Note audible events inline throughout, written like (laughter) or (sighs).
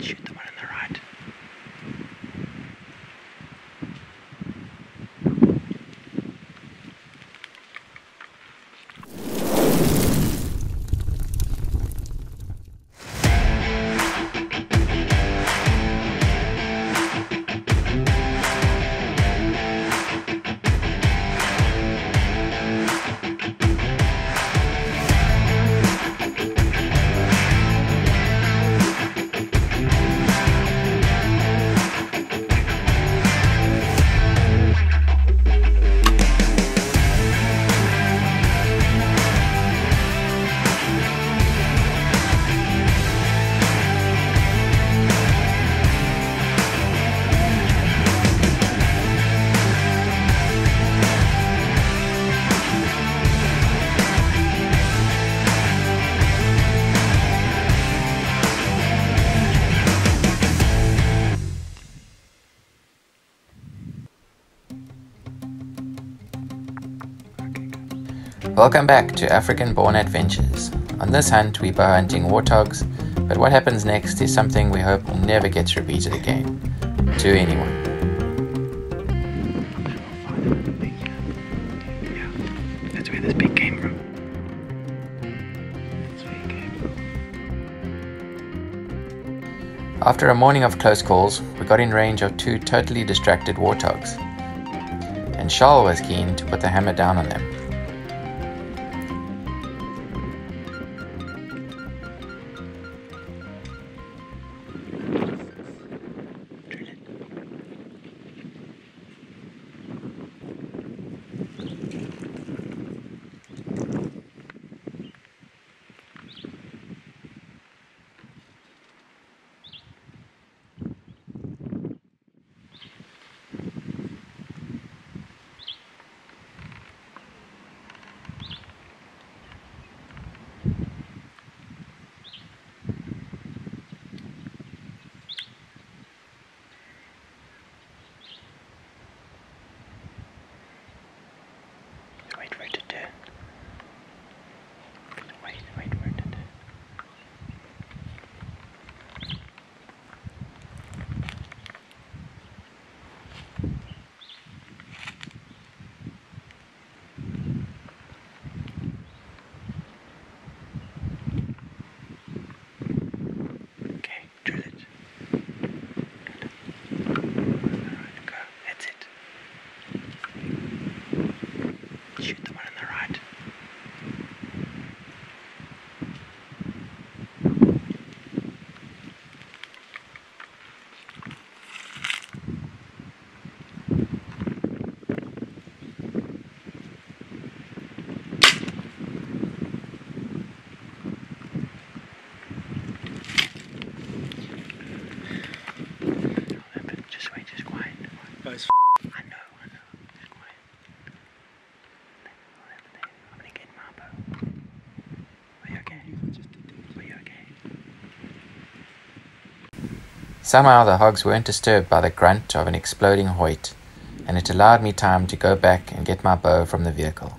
Shoot the one on the right. Welcome back to African Born Adventures. On this hunt, we bow hunting warthogs, but what happens next is something we hope never gets repeated again. To anyone. That's where this pig came from. That's where he came from. After a morning of close calls, we got in range of two totally distracted warthogs. And Charl was keen to put the hammer down on them. I know, I know. I'll have. I'm gonna get my. Are you okay? Are you okay? Somehow the hogs weren't disturbed by the grunt of an exploding Hoyt, and it allowed me time to go back and get my bow from the vehicle.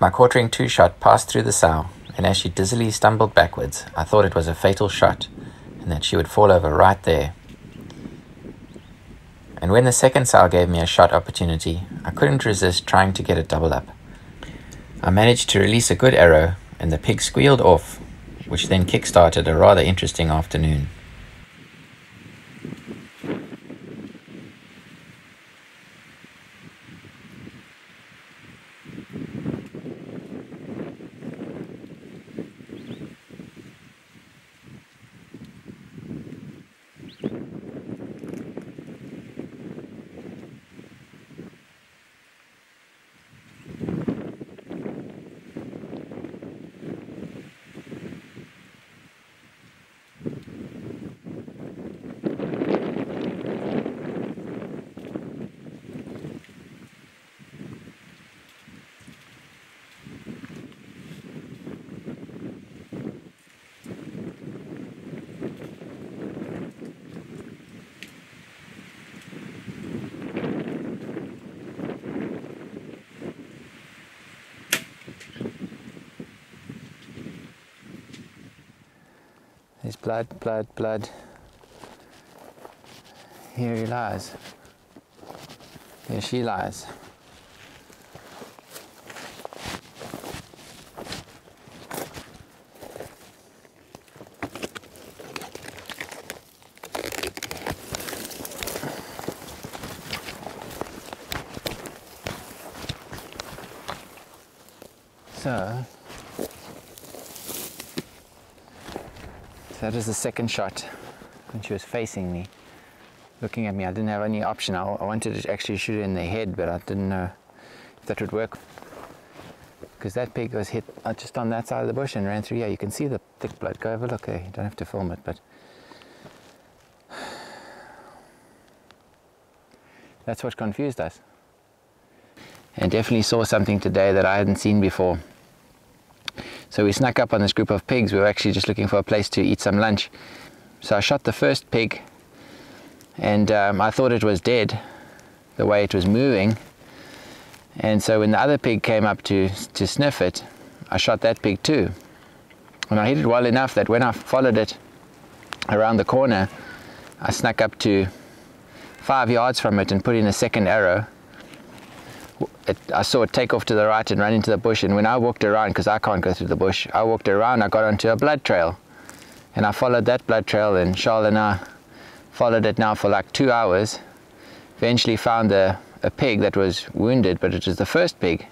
My quartering two shot passed through the sow, and as she dizzily stumbled backwards, I thought it was a fatal shot and that she would fall over right there. And when the second sow gave me a shot opportunity, I couldn't resist trying to get a double up. I managed to release a good arrow, and the pig squealed off, which then kick-started a rather interesting afternoon. There's blood, blood, blood. Here he lies. Here she lies. So, that is the second shot when she was facing me, looking at me. I didn't have any option. I, I wanted to actually shoot her in the head, but I didn't know if that would work. Because that pig was hit uh, just on that side of the bush and ran through. Yeah, you can see the thick blood. Go have a look there. You don't have to film it, but (sighs) that's what confused us and definitely saw something today that I hadn't seen before. So we snuck up on this group of pigs. We were actually just looking for a place to eat some lunch. So I shot the first pig and um, I thought it was dead the way it was moving. And so when the other pig came up to, to sniff it, I shot that pig too. And I hit it well enough that when I followed it around the corner, I snuck up to five yards from it and put in a second arrow it, I saw it take off to the right and run into the bush. And when I walked around, because I can't go through the bush, I walked around, I got onto a blood trail. And I followed that blood trail, and Charl and I followed it now for like two hours. Eventually found a, a pig that was wounded, but it was the first pig,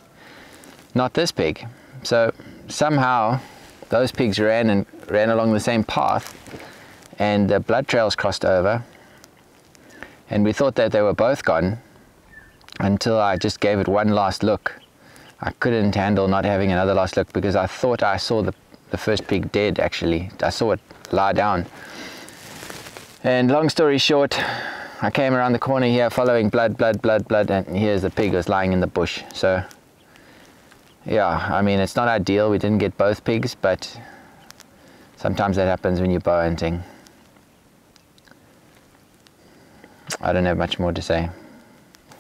not this pig. So somehow those pigs ran and ran along the same path, and the blood trails crossed over. And we thought that they were both gone, until I just gave it one last look. I couldn't handle not having another last look because I thought I saw the, the first pig dead actually. I saw it lie down. And long story short, I came around the corner here following blood, blood, blood, blood, and here's the pig was lying in the bush. So, yeah, I mean, it's not ideal. We didn't get both pigs, but sometimes that happens when you're bow hunting. I don't have much more to say.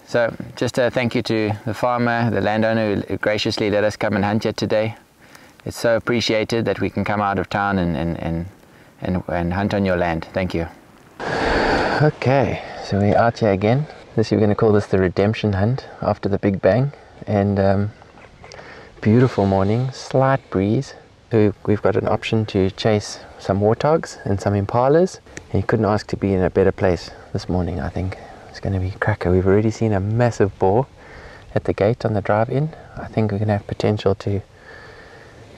So just a thank you to the farmer, the landowner who graciously let us come and hunt here today. It's so appreciated that we can come out of town and, and, and, and, and hunt on your land. Thank you. Okay, so we're out here again. This we're going to call this the redemption hunt after the Big Bang. And um, beautiful morning, slight breeze. So we've got an option to chase some warthogs and some impalas. And you couldn't ask to be in a better place this morning, I think. It's going to be cracker. We've already seen a massive boar at the gate on the drive in. I think we're going to have potential to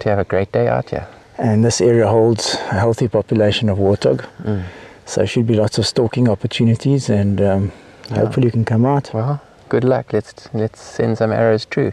to have a great day out here. And this area holds a healthy population of warthog. Mm. So should be lots of stalking opportunities and um, yeah. hopefully you can come out. Well, good luck. Let's let's send some arrows true.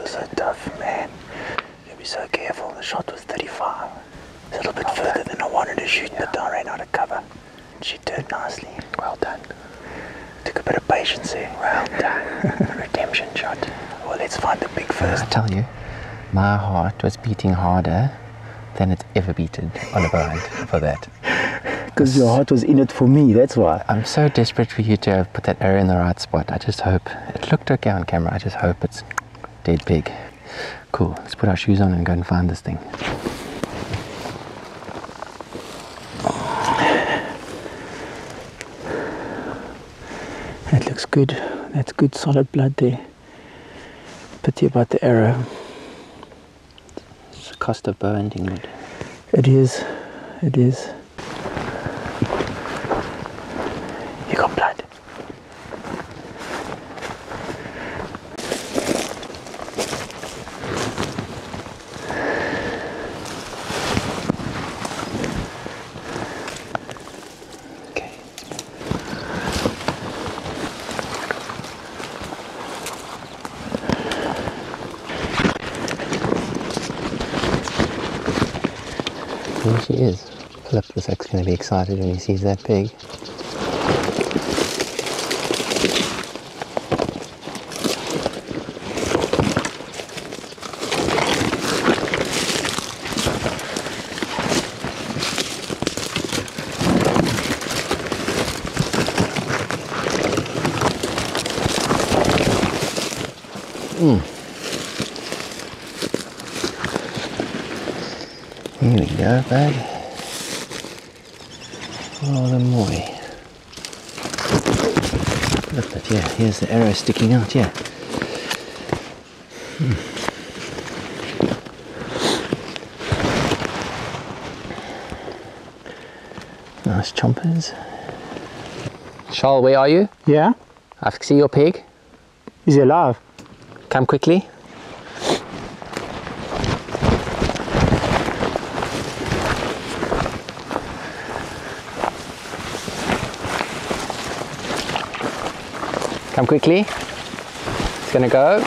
Are so tough, man. You gotta be so careful. The shot was 35. It's a little bit further than I wanted to shoot, but I ran out of cover. She turned nicely. Well done. Took a bit of patience there. Well done. (laughs) Redemption shot. Well, let's find the pig I tell you, my heart was beating harder than it's ever beaten on a (laughs) hunt for that. Because your heart was in it for me, that's why. I'm so desperate for you to have put that arrow in the right spot. I just hope it looked okay on camera. I just hope it's dead big. Cool. Let's put our shoes on and go and find this thing. That looks good. That's good solid blood there. Pity about the arrow. It's the cost of bow hunting. Wood. It is. It is. You got blood. Okay. Here she is. Like he's going to be excited when he sees that pig. Here we go, bud. Oh, the moy. Look at yeah, here's the arrow sticking out, yeah. Hmm. Nice chompers. Charl, where are you? Yeah? I see your pig. Is he alive? Come quickly. Come quickly. It's gonna go.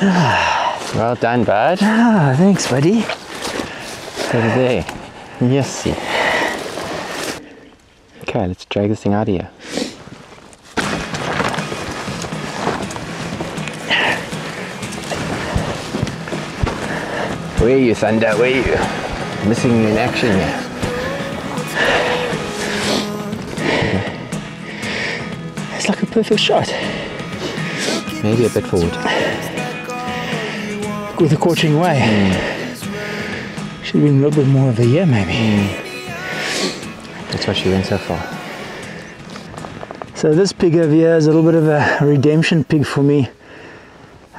(sighs) well done, bud. Ah, thanks, buddy. It there. Yes. Okay, let's drag this thing out of here. Where are you, Thunder? Where are you? Missing in action here. It's like a perfect shot. Maybe a bit forward. With a coaching way. Should have been a little bit more of a year, maybe. That's what she went so far. So this pig over here is a little bit of a redemption pig for me.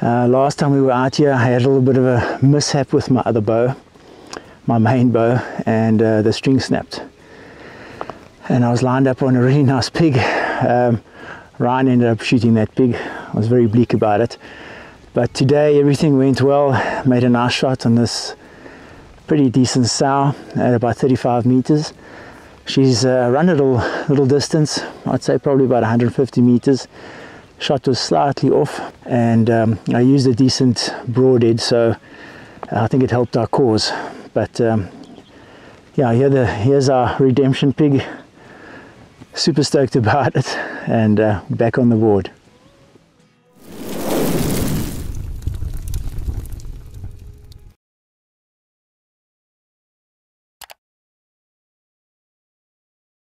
Uh, last time we were out here, I had a little bit of a mishap with my other bow, my main bow, and uh, the string snapped. And I was lined up on a really nice pig. Um, Ryan ended up shooting that pig. I was very bleak about it. But today everything went well. Made a nice shot on this pretty decent sow at about 35 meters. She's uh, run a little, little distance, I'd say probably about 150 meters. Shot was slightly off, and um, I used a decent broadhead, so I think it helped our cause. But um, yeah, here the, here's our redemption pig. Super stoked about it, and uh, back on the board.